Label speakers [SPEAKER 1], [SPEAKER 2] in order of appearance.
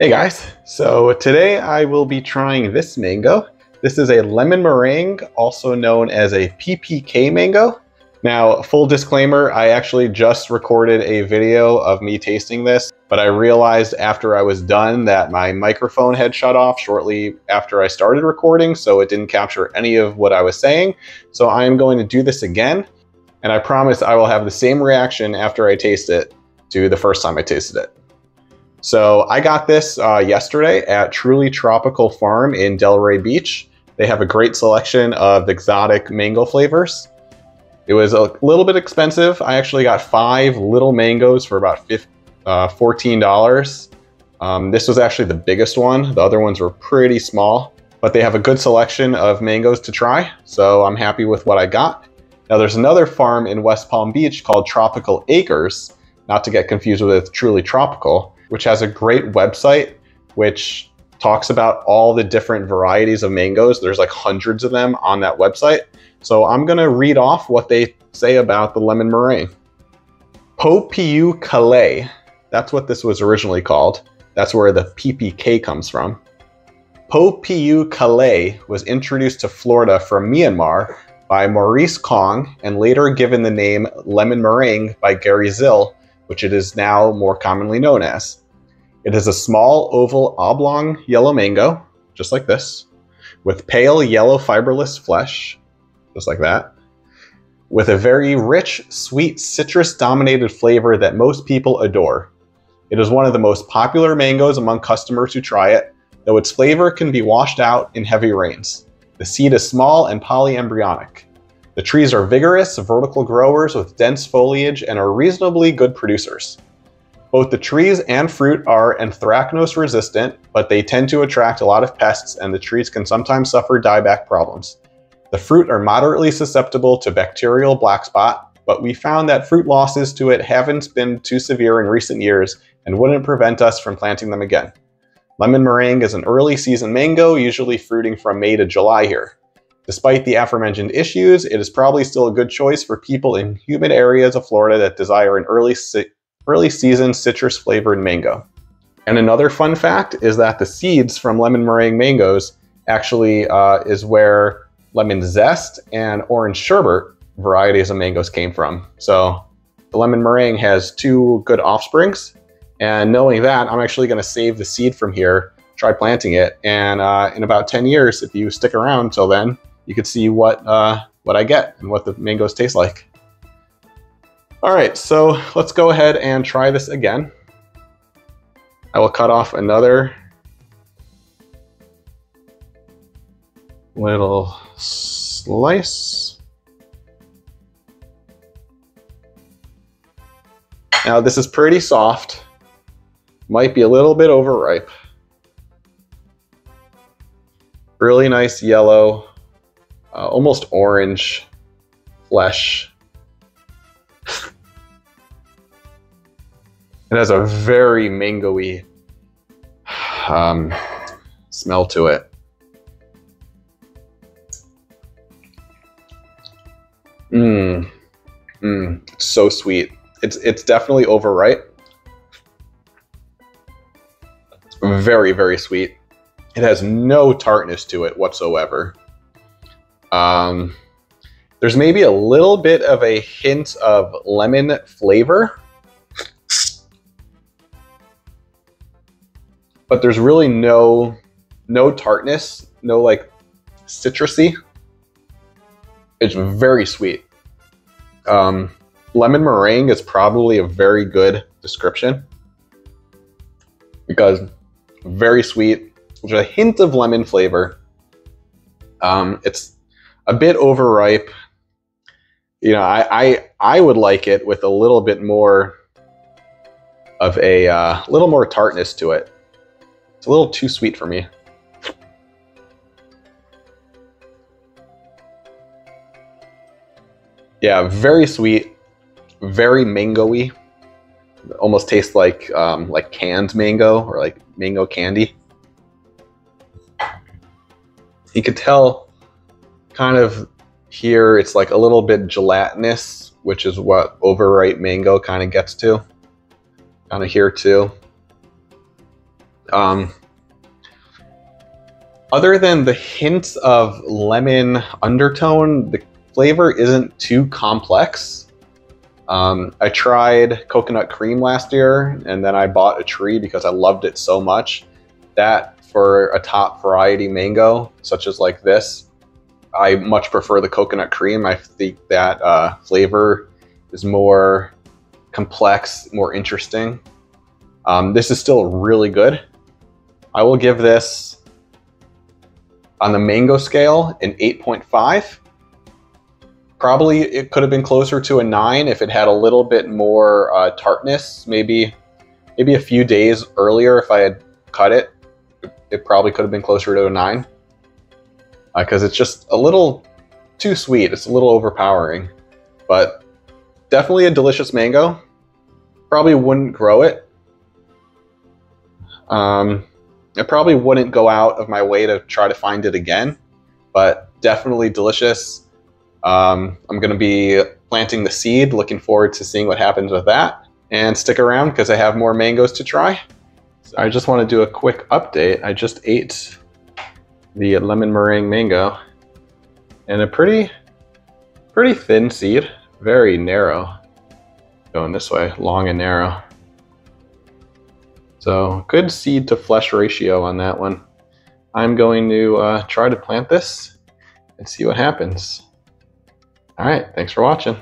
[SPEAKER 1] Hey guys, so today I will be trying this mango. This is a lemon meringue, also known as a PPK mango. Now, full disclaimer, I actually just recorded a video of me tasting this, but I realized after I was done that my microphone had shut off shortly after I started recording, so it didn't capture any of what I was saying. So I am going to do this again, and I promise I will have the same reaction after I taste it to the first time I tasted it. So I got this uh, yesterday at Truly Tropical Farm in Delray Beach. They have a great selection of exotic mango flavors. It was a little bit expensive. I actually got five little mangoes for about uh, $14. Um, this was actually the biggest one. The other ones were pretty small, but they have a good selection of mangoes to try. So I'm happy with what I got. Now there's another farm in West Palm Beach called Tropical Acres, not to get confused with Truly Tropical which has a great website which talks about all the different varieties of mangoes. There's like hundreds of them on that website. So I'm gonna read off what they say about the lemon meringue. Po Pyu Kalay, that's what this was originally called. That's where the PPK comes from. Po Pyu Kalay was introduced to Florida from Myanmar by Maurice Kong and later given the name lemon meringue by Gary Zill which it is now more commonly known as. It is a small, oval, oblong yellow mango, just like this, with pale yellow fiberless flesh, just like that, with a very rich, sweet, citrus dominated flavor that most people adore. It is one of the most popular mangoes among customers who try it, though its flavor can be washed out in heavy rains. The seed is small and polyembryonic. The trees are vigorous, vertical growers with dense foliage and are reasonably good producers. Both the trees and fruit are anthracnose resistant, but they tend to attract a lot of pests and the trees can sometimes suffer dieback problems. The fruit are moderately susceptible to bacterial black spot, but we found that fruit losses to it haven't been too severe in recent years and wouldn't prevent us from planting them again. Lemon meringue is an early season mango, usually fruiting from May to July here. Despite the aforementioned issues, it is probably still a good choice for people in humid areas of Florida that desire an early, early season citrus flavored mango. And another fun fact is that the seeds from lemon meringue mangoes actually uh, is where lemon zest and orange sherbet varieties of mangoes came from. So the lemon meringue has two good offsprings. And knowing that, I'm actually going to save the seed from here, try planting it. And uh, in about 10 years, if you stick around until then, you could see what, uh, what I get and what the mangoes taste like. All right, so let's go ahead and try this again. I will cut off another little slice. Now this is pretty soft, might be a little bit overripe. Really nice yellow uh, almost orange flesh. it has a very mangoey um, smell to it. Mmm. Mmm. So sweet. It's it's definitely overripe. Very, very sweet. It has no tartness to it whatsoever. Um, there's maybe a little bit of a hint of lemon flavor. But there's really no no tartness, no like citrusy. It's very sweet. Um, lemon meringue is probably a very good description because very sweet, there's a hint of lemon flavor. Um, it's a bit overripe. You know, I, I, I would like it with a little bit more of a uh, little more tartness to it. It's a little too sweet for me. Yeah, very sweet, very mangoey. Almost tastes like um, like canned mango or like mango candy. You could tell kind of here it's like a little bit gelatinous, which is what overripe mango kind of gets to. Kind of here too. Um, other than the hints of lemon undertone, the flavor isn't too complex. Um, I tried coconut cream last year, and then I bought a tree because I loved it so much. That for a top variety mango, such as like this, I much prefer the coconut cream. I think that uh, flavor is more complex, more interesting. Um, this is still really good. I will give this on the mango scale an 8.5. Probably it could have been closer to a 9 if it had a little bit more uh, tartness. Maybe, maybe a few days earlier if I had cut it, it probably could have been closer to a 9. Because uh, it's just a little too sweet. It's a little overpowering. But definitely a delicious mango. Probably wouldn't grow it. Um, I probably wouldn't go out of my way to try to find it again, but definitely delicious. Um, I'm going to be planting the seed, looking forward to seeing what happens with that. And stick around because I have more mangoes to try. So I just want to do a quick update. I just ate the lemon meringue mango and a pretty, pretty thin seed, very narrow. Going this way, long and narrow. So good seed to flesh ratio on that one. I'm going to uh, try to plant this and see what happens. All right, thanks for watching.